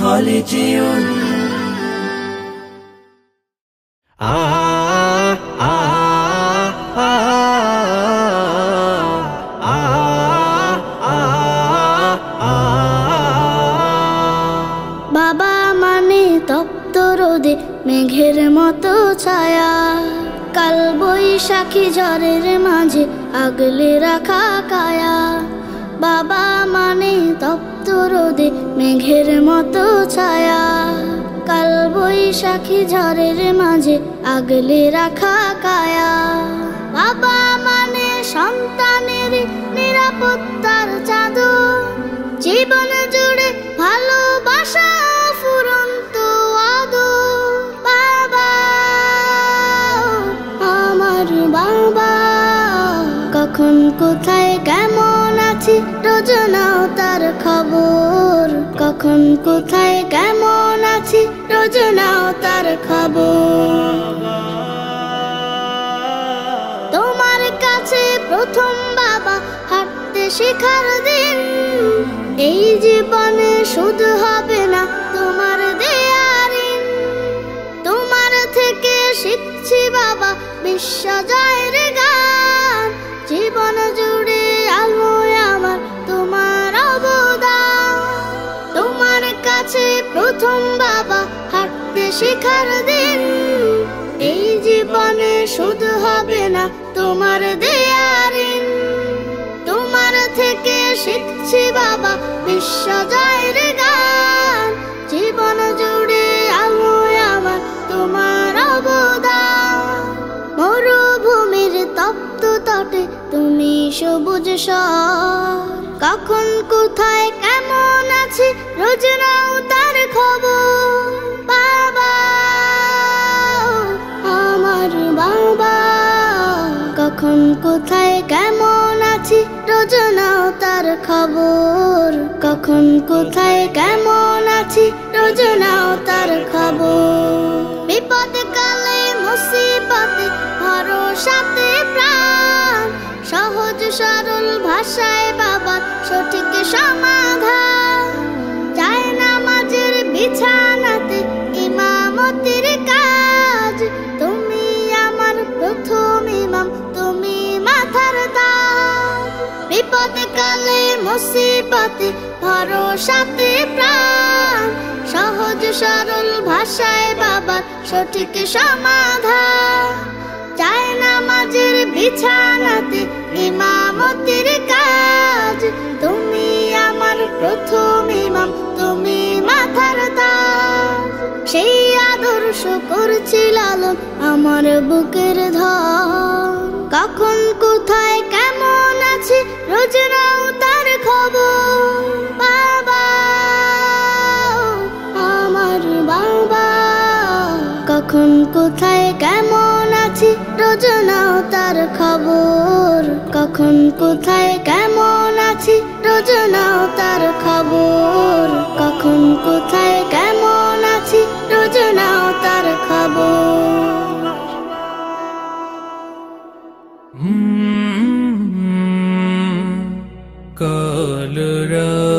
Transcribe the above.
হলে বাবা মানে তপ্ত রোদে মেঘের মতো ছায়া। কাল বৈশাখী ঝড়ের মাঝে আগলে রাখা কায়া। বাবা মানে তপ্ত রোদে মেঘের মতো ছায়া। কাল বৈশাখী ঝড়ের মাঝে আগলে রাখা কায়া। বাবা মানে সন্তানের নিরাপত্তার চাদর জীবন জুড়ে ভালোবাসা কোথায়, কেমন আছি রোজ নাও তার খবর। কখন, কোথায়, কেমন আছি রোজ নাও তার খবর। তোমার কাছে প্রথম বাবা হাঁটতে শেখার দিন। এই জীবনে শুধু হবে না তোমার দেয়ারিন তোমার থেকে শিখছি বাবা বিশ্ব জয়ের শেখার দিন এই জীবনে শুধু হবে না তোমার দেয়ারিন। তোমার থেকে শিখছি বাবা, বিশ্ব জয়ের গান। জীবন জুড়ে আলো আমার তোমার অবদান। মরুভূমির তপ্ত তটে তুমি সবুজ শহর কখন, কোথায়, কেমন আছি, রোজ নাও তার কখন কোথায়, কেমন আছি রোজ নাও তার খবর। কখন কোথায়, কেমন আছি রোজ নাও তার খবর। বিপদ কালে, মুসিবতে, ভরসাতে প্রাণ। সহজ সরল ভাষায় বাবা সঠিক সমাধান বিপদ কালে মুসিবতে ভরসাতে প্রাণ। সহজ সরল ভাষায় বাবার সঠিক সমাধান। চায় নামাজের বিছানাতে ইমামতির কাজ। তুমি আমার প্রথম ইমাম, তুমি মাথার তাজ। সেই আদর্শ করছি লালন আমার বুকের ধর কখন আছি রোজ নাও তার খবর, বাবা, আমার বাবা। কখন, কোথায়, কেমন আছি, রোজ নাও তার খবর। কখন, কোথায়, কেমন আছি, রোজ নাও তার খবর। কখন, কোথায়, কেমন कालरा